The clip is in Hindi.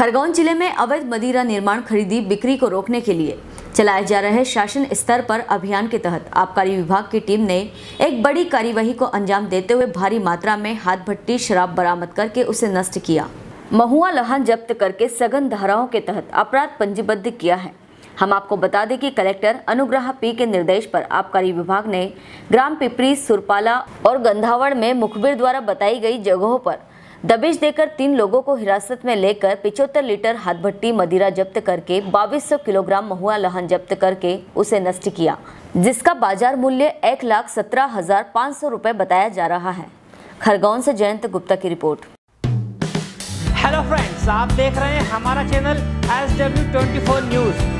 खरगोन ज़िले में अवैध मदिरा निर्माण खरीदी, बिक्री को रोकने के लिए चलाए जा रहे शासन स्तर पर अभियान के तहत आबकारी विभाग की टीम ने एक बड़ी कार्यवाही को अंजाम देते हुए भारी मात्रा में हाथ भट्टी शराब बरामद करके उसे नष्ट किया। महुआ लहान जब्त करके सघन धाराओं के तहत अपराध पंजीबद्ध किया है। हम आपको बता दें कि कलेक्टर अनुग्रह पी के निर्देश पर आबकारी विभाग ने ग्राम पिपरी, सुरपाला और गंधावड़ में मुखबिर द्वारा बताई गई जगहों पर दबिश देकर तीन लोगों को हिरासत में लेकर पिछहत्तर लीटर हाथभट्टी मदिरा जब्त करके 2200 किलोग्राम महुआ लहन जब्त करके उसे नष्ट किया, जिसका बाज़ार मूल्य एक लाख सत्रह हज़ार पाँच सौ रुपये बताया जा रहा है। खरगोन से जयंत गुप्ता की रिपोर्ट। हेलो फ्रेंड्स आप देख रहे हैं हमारा channel S W twenty news